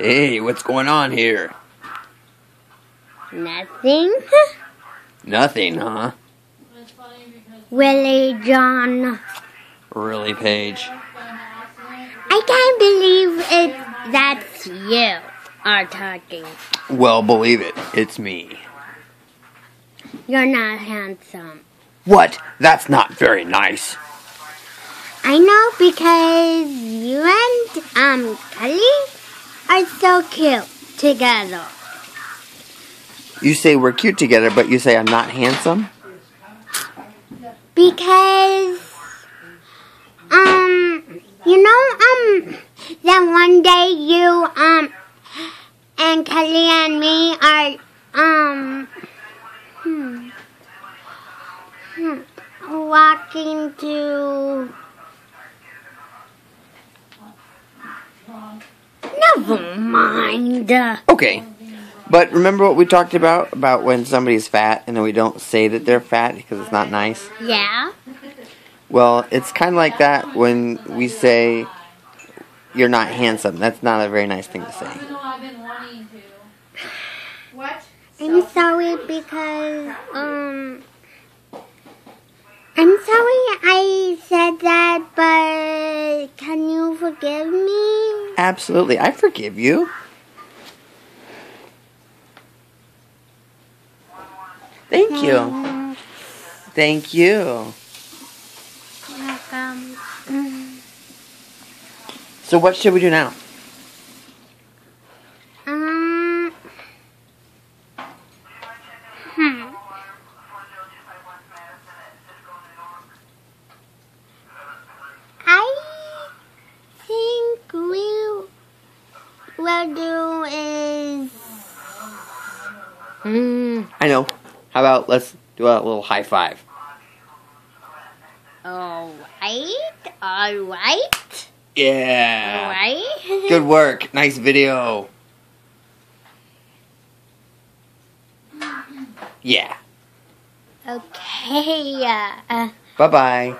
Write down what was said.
Hey, what's going on here? Nothing. Nothing, huh? Willie John. Really, Paige? I can't believe it. That's you are talking. Well, believe it. It's me. You're not handsome. What? That's not very nice. I know because you and um Kelly are so cute together. You say we're cute together, but you say I'm not handsome? Because um you know um that one day you um and Kelly and me are um hmm, hmm, walking to Never mind. Okay. But remember what we talked about? About when somebody's fat and then we don't say that they're fat because it's not nice? Yeah. Well, it's kind of like that when we say you're not handsome. That's not a very nice thing to say. What? I'm sorry because um I'm sorry I said that, but can you forgive me? Absolutely. I forgive you. Thank you. Thank you. So what should we do now? Um. Hmm. I think we will do is. Hmm. I know. How about let's do a little high five? Alright, alright, Yeah. alright. Good work. Nice video. Yeah. Okay. Uh, Bye bye.